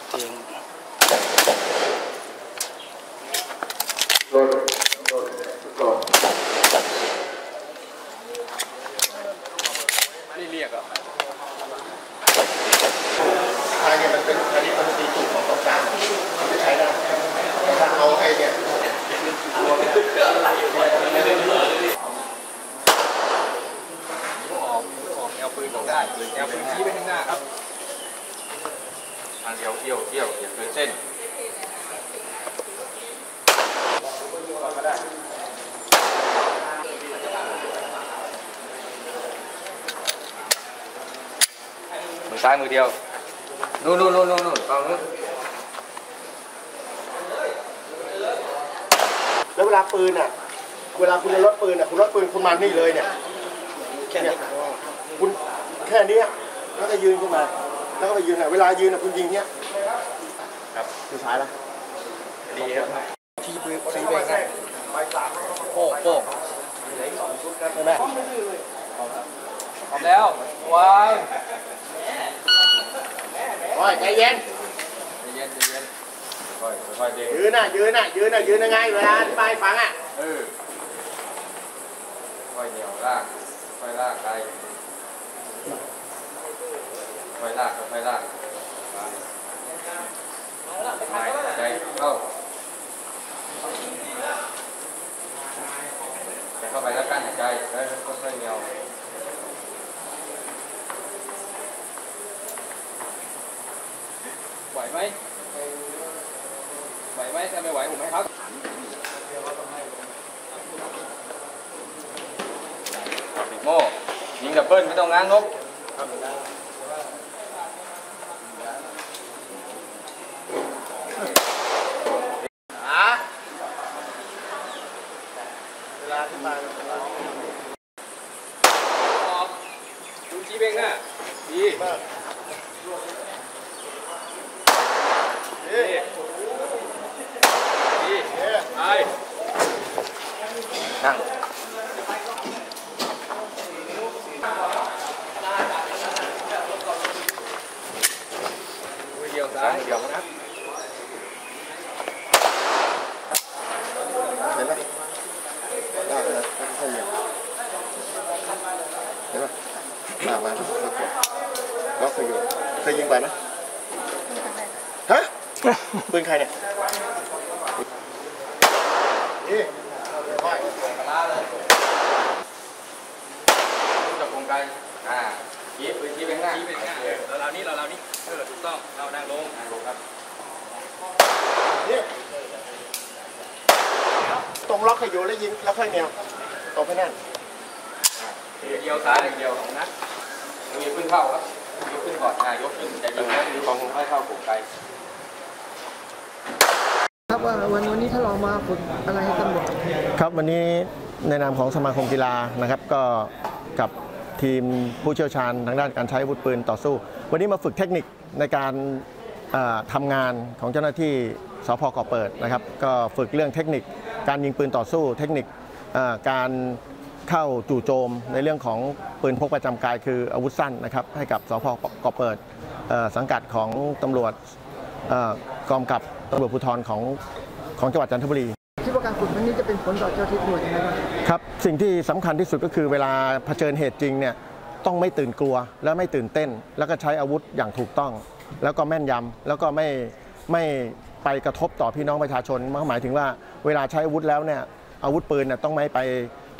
ดทิ้งโดนโดนโดนนี่เรียกอะทางเนี่ยมันเป็นอันนี้มันตีจุดของต้องการมันจะใช้ได้ถ้าเอาไอ้เนี่ยออกออกแนวปืนต้องได้แนวปืนชี้ไปข้างหน้าครับ เดียวเอี้ยวเอี้ยวอย่าเกินเส้นมือซ้ายมือเดียวนู่นนู่นนู่นนู่นนู่นฝั่งนู้นแล้วเวลาปืนอะ เวลาคุณจะลดปืนอะคุณลดปืนคุณมานี่เลยเนี่ยแค่นี้คุณแค่นี้แล้วก็ยืนขึ้นมา แล้วก็ไปยืนอะเวลายืนอะคุณยิงเนี้ยครับสุดท้ายละดีครับทีปืนทีไปข้างหน้าโป้งโป้งใช่ไหมพร้อมแล้ววางโอ้ยใจเย็นใจเย็นใจเย็นค่อยค่อยๆเด้งยืนอะยืนอะยืนอะยืนยังไงเวลาอธิบายให้ฟังอะเออค่อยเหนียวลากค่อยลากไป ค่อยลากค่อยลากไปหายใจเข้าแต่เข้าไปแล้วกั้นหายใจแล้วค่อยๆเหนียว ไหวไหมไหวไหมถ้าไม่ไหวผมให้พัก ปิดโม่ยิงดับเบิ้ลไม่ต้องง้างนก อะเว ลาอธิบายออกดูชี้ไปข้งหน้าดีมากดีดีไปนั่งเดียวซ้ายเดียวนะเห็นไหมได้เลยค่อยๆเหยียบเห็นไหม มามาล็อกเคยอยู่เคยยิงไปไหมฮะปืนใครเนี่ยนี่ค่อยจับกรงไกลอ่าชี้ปืนชี้ไปข้างหน้าชี้ไปข้างหน้าเราเรานี่เราเรานี่เออถูกต้องเรานั่งลงนั่งลงครับนี่ตรงล็อกให้อยู่แล้วยิงแล้วค่อยแนวตรงให้แน่นเดียวซ้ายเดียวของนะ มือขึ้นเข้าครับยกขึ้นก่อนอ่ายกขึ้นใจยิงแล้วนิ้วของค่อยเข้ากรงไกลครับว่าวันวันนี้ถ้าเรามาฝึกอะไรให้ตำรวจครับวันนี้ในนามของสมาคมกีฬานะครับ ก็กับทีมผู้เชี่ยวชาญทางด้านการใช้อาวุธปืนต่อสู้ วันนี้มาฝึกเทคนิคในการเอ่อทำงานของเจ้าหน้าที่สพเกาะเปิดนะครับ ก็ฝึกเรื่องเทคนิคการยิงปืนต่อสู้ เทคนิคเอ่อการ เข้าจู่โจมในเรื่องของปืนพกประจำกายคืออาวุธสั้นนะครับให้กับสพเกาะเปิดเอ่อสังกัดของตำรวจเอ่อกองกับตำรวจภูธรของของจังหวัดจันทบุรีคิดว่าการฝึกครั้งนี้จะเป็นผลต่อเจ้าที่ตำรวจยังไงบ้างครับสิ่งที่สำคัญที่สุดก็คือเวลาเผชิญเหตุจริงเนี่ยต้องไม่ตื่นกลัวและไม่ตื่นเต้น แล้วก็ใช้อาวุธอย่างถูกต้อง แล้วก็แม่นยำแล้วก็ไม่ไม่ไปกระทบต่อพี่น้องประชาชนหมายถึงว่าเวลาใช้อาวุธแล้วเนี่ยอาวุธปืนเนี่ยต้องไม่ไป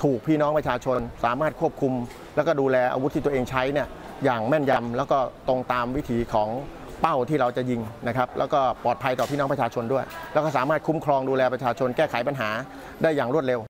ถูกพี่น้องประชาชน สามารถควบคุม แล้วก็ดูแลอาวุธที่ตัวเองใช้เนี่ยอย่างแม่นยำแล้วก็ตรงตามวิถีของเป้าที่เราจะยิงนะครับแล้วก็ปลอดภัยต่อพี่น้องประชาชนด้วย แล้วก็สามารถคุ้มครองดูแลประชาชนแก้ไขปัญหาได้อย่างรวดเร็ว